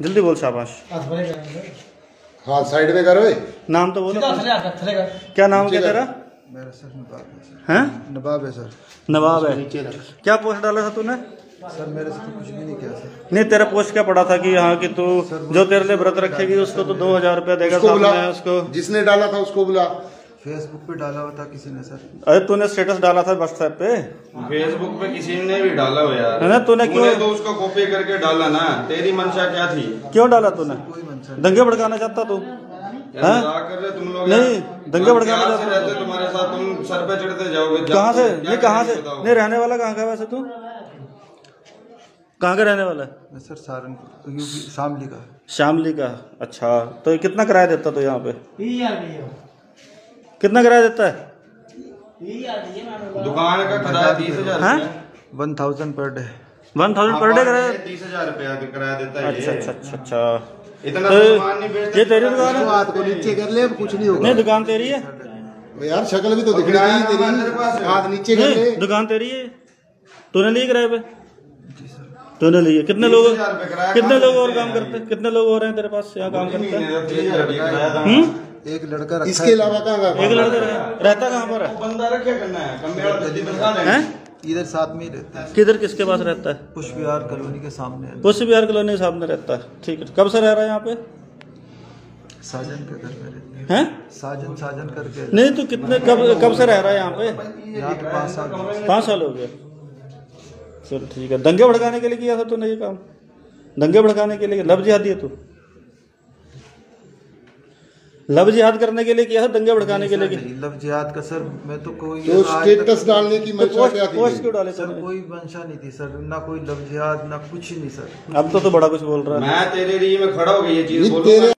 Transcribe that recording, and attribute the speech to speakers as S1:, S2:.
S1: जल्दी बोल शाबाश।
S2: हाथ साइड में करो
S1: नाम तो बोलो। क्या नाम क्या तेरा?
S3: नवाब है सर।
S1: हैं?
S3: नवाब है सर।
S1: नवाब है। क्या पोस्ट डाला था तूने?
S3: सर मेरे से तो कुछ भी नहीं किया सर।
S1: नहीं तेरा पोस्ट क्या पड़ा था कि हाँ कि तू जो तेरे लिए व्रत रखेगी उसको तो दो हज़ार रुपया देगा
S2: उसको। जिसने डाला था उसको बुला।
S3: फेसबुक पे डाला हुआ था किसी ने सर?
S1: अरे तूने स्टेटस डाला था व्हाट्सएप पे?
S4: फेसबुक पे किसी ने भी डाला हो यार।
S1: है ना तूने क्यों
S4: तो उसको कॉपी करके डाला ना। तेरी मंशा क्या थी?
S1: क्यों डाला तूने?
S3: कोई मंशा
S1: दंगे भड़काना चाहता तू? हाँ?
S4: तुम लोग
S1: नहीं, दंगे भड़काने हो।
S4: रहते तुम्हारे साथ तुम सर पे चढ़ते जाओगे।
S1: कहाँ से? नहीं कहाँ से? नहीं रहने वाला कहाँ का वैसे तू? कहाँ का रहने वाला है?
S3: सर सहारनपुर शामली का।
S1: शामली का। अच्छा तो कितना किराया देता तो यहाँ पे? कितना किराया देता है?
S4: दुकान का किराया तीस हज़ार
S1: हाँ?
S3: One thousand per day
S1: one thousand per day किराया?
S4: तीस हज़ार रुपया किराया देता है
S1: अच्छा
S4: ये।
S1: अच्छा अच्छा अच्छा।
S4: इतना
S1: तो
S4: नहीं बेचते।
S1: ये तेरी दुकान है?
S2: हाथ को नीचे कर ले कुछ नहीं होगा।
S1: नहीं दुकान तेरी है?
S2: यार शक्ल भी तो चाहिए
S4: नाम है तेरी।
S2: हाथ नीचे कर ले।
S1: दुकान तेरी है। तूने ली किराए पे? तूने ली है कितने लोग
S4: 30,000 रुपए किराया
S1: कितने लोग और काम करते हैं? कितने लोग और हैं तेरे पास? यहाँ काम करते हैं। हम्म?
S3: एक लड़का रखा
S2: इसके अलावा कहाँ का
S1: एक लड़का रहता कहाँ पर है?
S4: बंदा रखे करना है
S1: हैं?
S3: इधर साथ में ही रहता है।
S1: किधर किसके पास रहता है?
S3: पुष्प विहार कॉलोनी के सामने है।
S1: पुष्प बिहार कॉलोनी के सामने रहता है। ठीक है। कब से रह रहा है यहाँ पे?
S3: साजन के घर में रहते हैं।
S1: हैं?
S3: साजन साजन करके।
S1: नहीं तो कितने कब कब से रह रहा है यहाँ पे?
S3: यहाँ पे पाँच साल।
S1: पाँच साल हो गए। चल ठीक है। दंगे भड़काने के लिए किया था तूने ये काम? दंगे भड़काने के लिए? लव जिहाद दिया तू? लव जिहाद करने के लिए किया था दंगे भड़काने के लिए
S3: लव जिहाद का सर मैं तो कोई
S2: तो स्टेटस डालने की
S1: तो
S2: मंशा क्या थी
S1: पोस्ट क्यों डाले
S3: सर कोई मंशा नहीं थी सर ना कोई लव जिहाद ना कुछ नहीं सर।
S1: अब तो तू बड़ा कुछ बोल रहा है।
S4: मैं तेरे लिए मैं खड़ा हो गई ये चीज़
S2: तेरे